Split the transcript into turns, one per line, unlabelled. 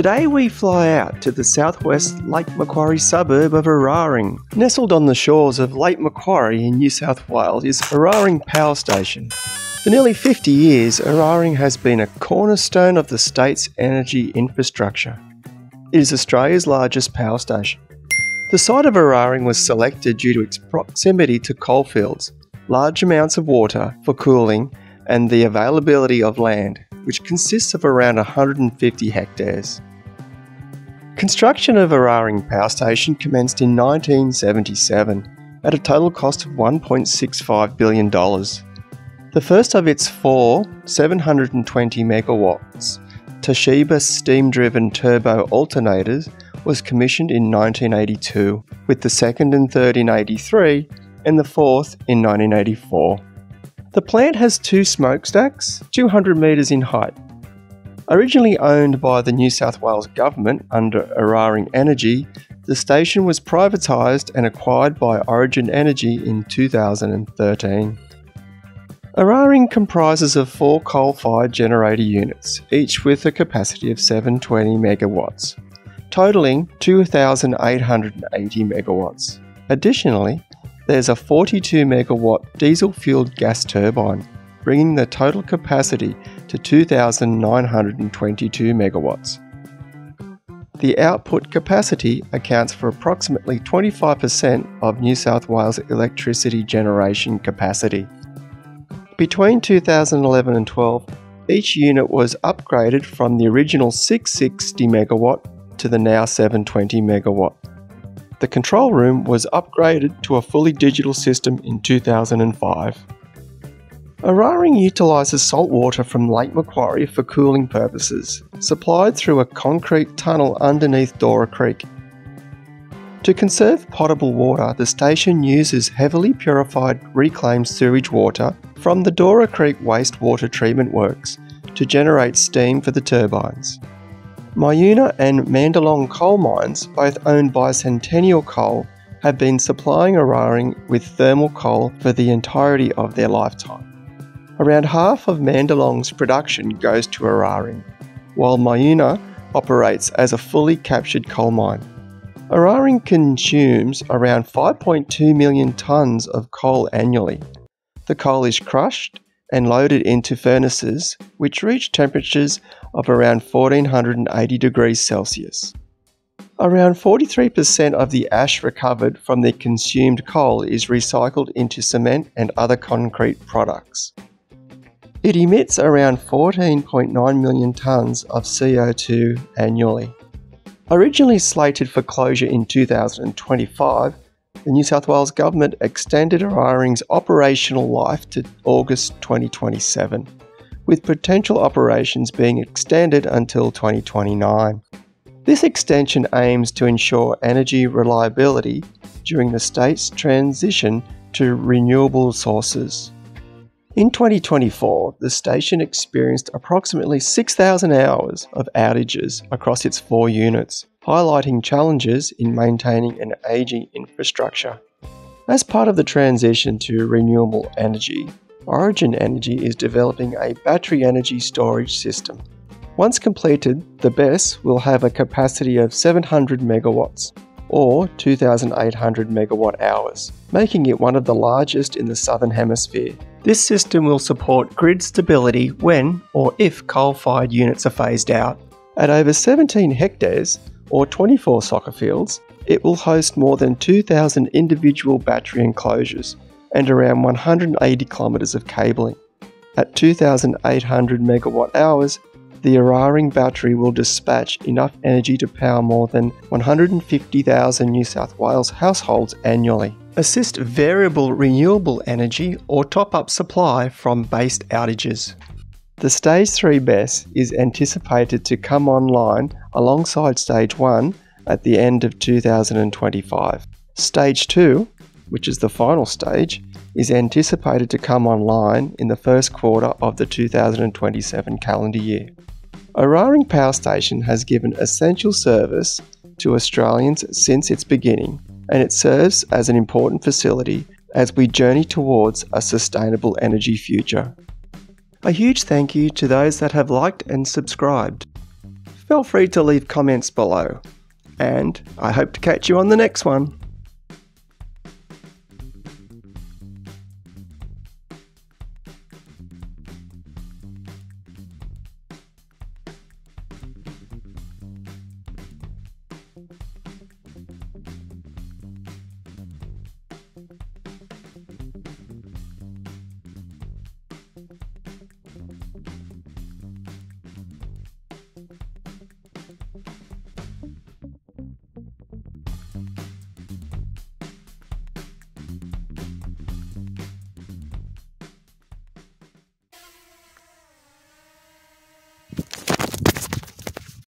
Today we fly out to the southwest Lake Macquarie suburb of Eraring. Nestled on the shores of Lake Macquarie in New South Wales is Eraring Power Station. For nearly 50 years, Eraring has been a cornerstone of the state's energy infrastructure. It is Australia's largest power station. The site of Eraring was selected due to its proximity to coalfields, large amounts of water for cooling, and the availability of land, which consists of around 150 hectares. Construction of Eraring Power Station commenced in 1977 at a total cost of $1.65 billion. The first of its four 720 megawatts Toshiba steam driven turbo alternators was commissioned in 1982, with the second and third in 83 and the fourth in 1984. The plant has two smokestacks, 200 metres in height. Originally owned by the New South Wales Government under Eraring Energy, the station was privatised and acquired by Origin Energy in 2013. Eraring comprises of four coal-fired generator units, each with a capacity of 720 megawatts, totaling 2,880 megawatts. Additionally, there's a 42 megawatt diesel fueled gas turbine, bringing the total capacity to 2,922 megawatts. The output capacity accounts for approximately 25% of New South Wales electricity generation capacity. Between 2011 and 12, each unit was upgraded from the original 660 megawatt to the now 720 megawatt. The control room was upgraded to a fully digital system in 2005. Eraring utilises salt water from Lake Macquarie for cooling purposes, supplied through a concrete tunnel underneath Dora Creek. To conserve potable water, the station uses heavily purified reclaimed sewage water from the Dora Creek wastewater treatment works to generate steam for the turbines. Myuna and Mandalong coal mines, both owned by Centennial Coal, have been supplying Eraring with thermal coal for the entirety of their lifetime. Around half of Mandalong's production goes to Eraring, while Myuna operates as a fully captured coal mine. Eraring consumes around 5.2 million tonnes of coal annually. The coal is crushed and loaded into furnaces which reach temperatures of around 1480 degrees Celsius. Around 43% of the ash recovered from the consumed coal is recycled into cement and other concrete products. It emits around 14.9 million tonnes of CO2 annually. Originally slated for closure in 2025, the New South Wales Government extended Eraring's operational life to August 2027 with potential operations being extended until 2029. This extension aims to ensure energy reliability during the state's transition to renewable sources. In 2024, the station experienced approximately 6,000 hours of outages across its four units, highlighting challenges in maintaining an aging infrastructure. As part of the transition to renewable energy, Origin Energy is developing a battery energy storage system. Once completed, the BESS will have a capacity of 700 megawatts or 2,800 megawatt hours, making it one of the largest in the Southern Hemisphere. This system will support grid stability when or if coal fired units are phased out. At over 17 hectares, or 24 soccer fields, it will host more than 2,000 individual battery enclosures and around 180 kilometres of cabling. At 2,800 megawatt hours, the Eraring battery will dispatch enough energy to power more than 150,000 New South Wales households annually. Assist variable renewable energy or top up supply from based outages. The Stage 3 BESS is anticipated to come online alongside Stage 1 at the end of 2025. Stage 2 which is the final stage, is anticipated to come online in the first quarter of the 2027 calendar year. Eraring Power Station has given essential service to Australians since its beginning, and it serves as an important facility as we journey towards a sustainable energy future. A huge thank you to those that have liked and subscribed. feel free to leave comments below. And I hope to catch you on the next one.